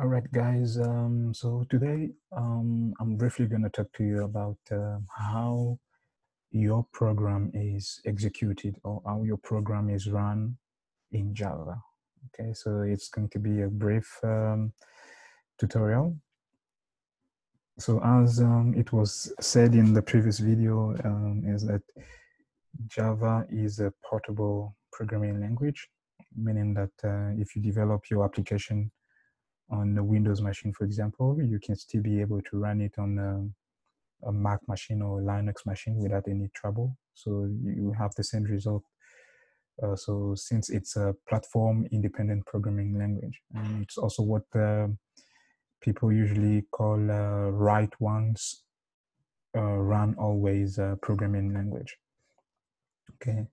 All right, guys. Um, so today um, I'm briefly going to talk to you about uh, how your program is executed or how your program is run in Java. Okay, so it's going to be a brief um, tutorial. So as um, it was said in the previous video, um, is that Java is a portable programming language, meaning that uh, if you develop your application on a Windows machine, for example, you can still be able to run it on a, a Mac machine or Linux machine without any trouble. So you have the same result. Uh, so since it's a platform independent programming language, and it's also what uh, people usually call uh, write once, uh, run always uh, programming language. Okay,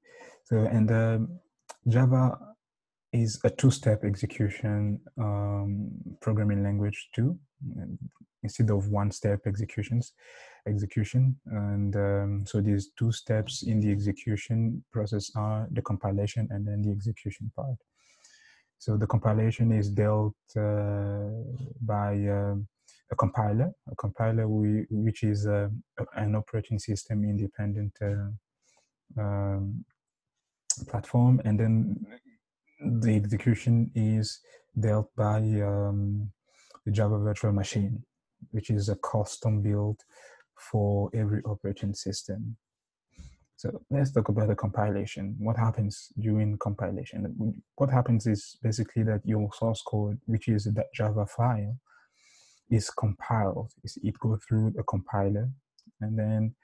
so and um, Java is a two-step execution um, programming language too, instead of one-step executions execution. And um, so these two steps in the execution process are the compilation and then the execution part. So the compilation is dealt uh, by uh, a compiler, a compiler we, which is uh, an operating system independent uh, um, platform, and then the execution is dealt by um, the Java Virtual Machine, which is a custom build for every operating system. So let's talk about the compilation. What happens during compilation? What happens is basically that your source code, which is that Java file, is compiled. It goes through the compiler, and then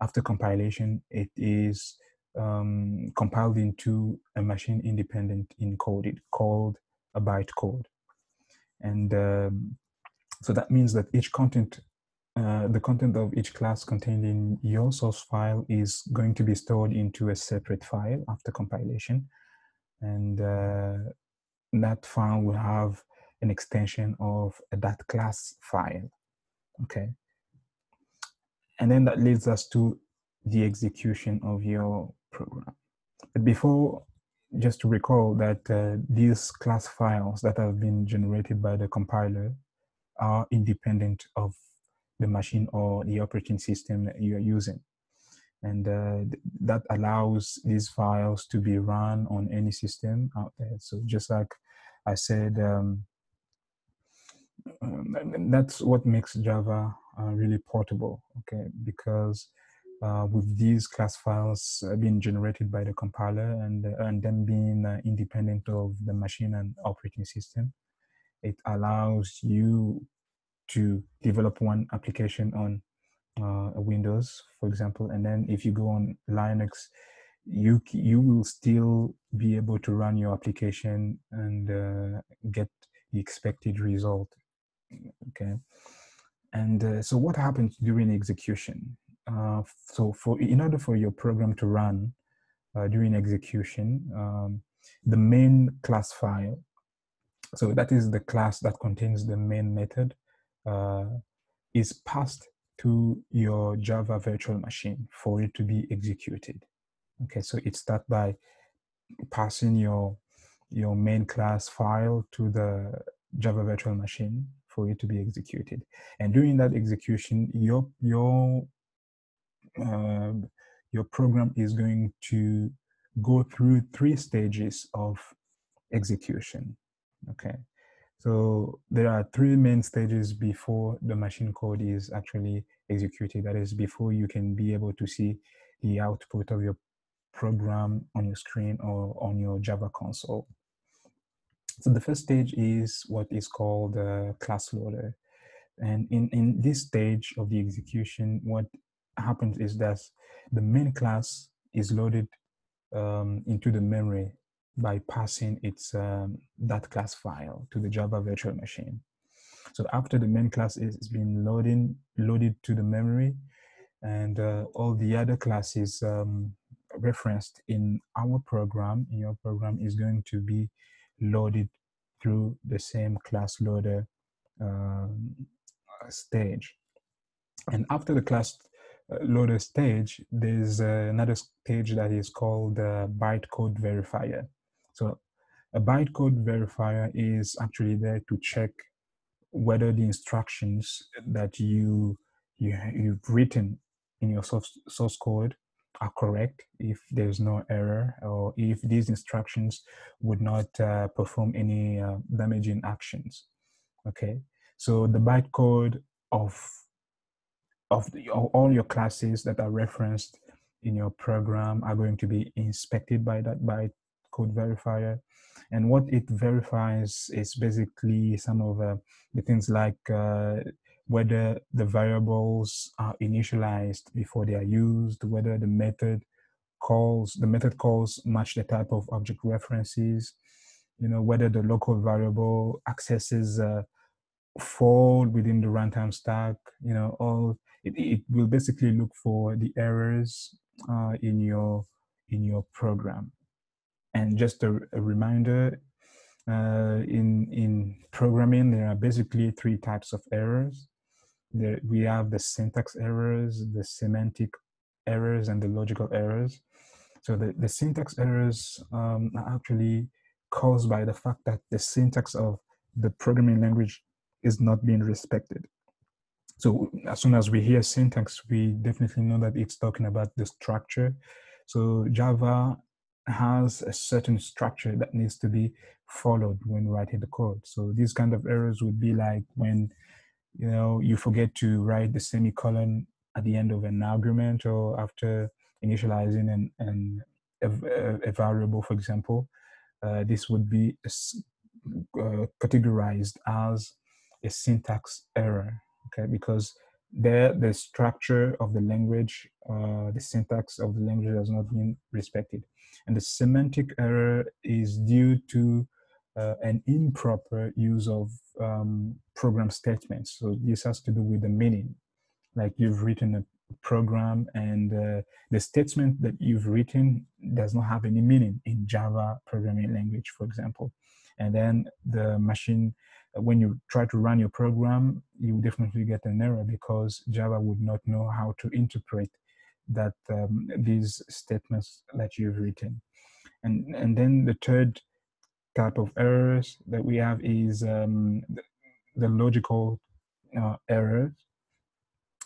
after compilation, it is um, compiled into a machine independent encoded called a bytecode. And um, so that means that each content, uh, the content of each class contained in your source file is going to be stored into a separate file after compilation. And uh, that file will have an extension of that class file. Okay. And then that leads us to the execution of your program. But before, just to recall that uh, these class files that have been generated by the compiler are independent of the machine or the operating system that you are using. And uh, th that allows these files to be run on any system out there. So just like I said, um, um that's what makes Java uh, really portable, okay? Because uh, with these class files uh, being generated by the compiler and, uh, and them being uh, independent of the machine and operating system, it allows you to develop one application on uh, Windows, for example, and then if you go on Linux, you you will still be able to run your application and uh, get the expected result. Okay, and so what happens during execution? Uh, so for in order for your program to run uh, during execution, um, the main class file, so that is the class that contains the main method, uh, is passed to your Java virtual machine for it to be executed. Okay, so it starts by passing your your main class file to the Java virtual machine for it to be executed. And during that execution, your your uh, your program is going to go through three stages of execution. Okay, so there are three main stages before the machine code is actually executed. That is before you can be able to see the output of your program on your screen or on your Java console. So the first stage is what is called the class loader. And in, in this stage of the execution, what happens is that the main class is loaded um, into the memory by passing its um, that class file to the Java virtual machine. So after the main class is, being loading, loaded to the memory, and uh, all the other classes um, referenced in our program, in your program, is going to be loaded through the same class loader um, stage. And after the class loader stage, there's uh, another stage that is called the bytecode verifier. So a bytecode verifier is actually there to check whether the instructions that you, you you've written in your source, source code are correct if there's no error or if these instructions would not uh, perform any uh, damaging actions okay so the bytecode of of the, all your classes that are referenced in your program are going to be inspected by that by code verifier. And what it verifies is basically some of uh, the things like uh, whether the variables are initialized before they are used, whether the method calls, the method calls match the type of object references, you know, whether the local variable accesses uh, fall within the runtime stack, you know, all it, it will basically look for the errors uh, in your in your program. And just a, a reminder, uh, in in programming, there are basically three types of errors the, we have the syntax errors, the semantic errors, and the logical errors. So the, the syntax errors um, are actually caused by the fact that the syntax of the programming language is not being respected. So as soon as we hear syntax, we definitely know that it's talking about the structure. So Java has a certain structure that needs to be followed when writing the code. So these kind of errors would be like when you know, you forget to write the semicolon at the end of an argument or after initializing an, an a, a variable, for example, uh, this would be uh, categorized as a syntax error, okay? Because there, the structure of the language, uh, the syntax of the language has not been respected. And the semantic error is due to uh, an improper use of um, program statements. So this has to do with the meaning. Like you've written a program and uh, the statement that you've written does not have any meaning in Java programming language, for example. And then the machine, when you try to run your program, you definitely get an error because Java would not know how to interpret that um, these statements that you've written. And, and then the third type of errors that we have is um, the, the, logical uh, errors.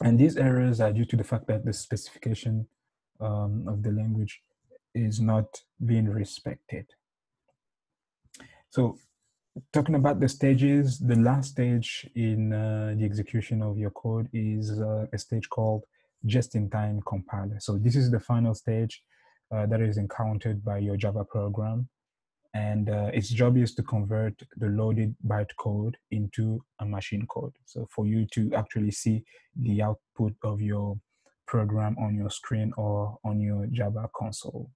And these errors are due to the fact that the specification um, of the language is not being respected. So talking about the stages, the last stage in uh, the execution of your code is uh, a stage called just-in-time compiler. So this is the final stage uh, that is encountered by your Java program and uh, its job is to convert the loaded bytecode into a machine code. So for you to actually see the output of your program on your screen or on your Java console.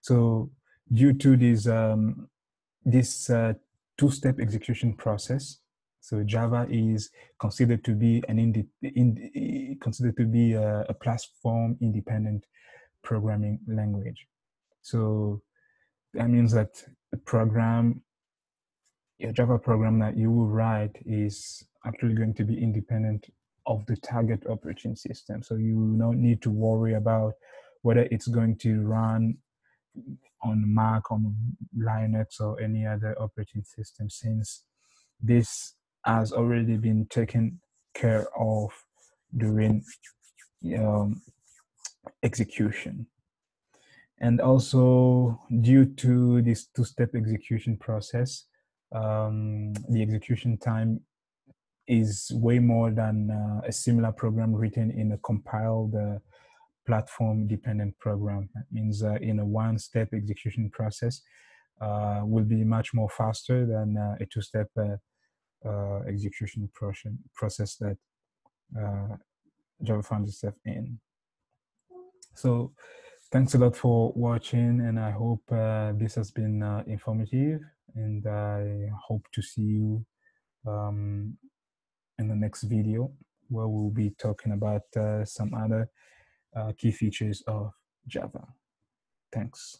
So due to this, um, this uh, two-step execution process, so Java is considered to be an indi- in, considered to be a, a platform independent programming language. So that means that the program, your Java program that you will write is actually going to be independent of the target operating system. So you don't need to worry about whether it's going to run on Mac, on Linux, or any other operating system, since this has already been taken care of during um, execution. And also due to this two-step execution process, um, the execution time is way more than uh, a similar program written in a compiled uh, platform dependent program. That means uh, in a one step execution process uh, will be much more faster than uh, a two step uh, execution process that Java finds itself in. So thanks a lot for watching and i hope uh, this has been uh, informative and i hope to see you um, in the next video where we'll be talking about uh, some other uh, key features of java. Thanks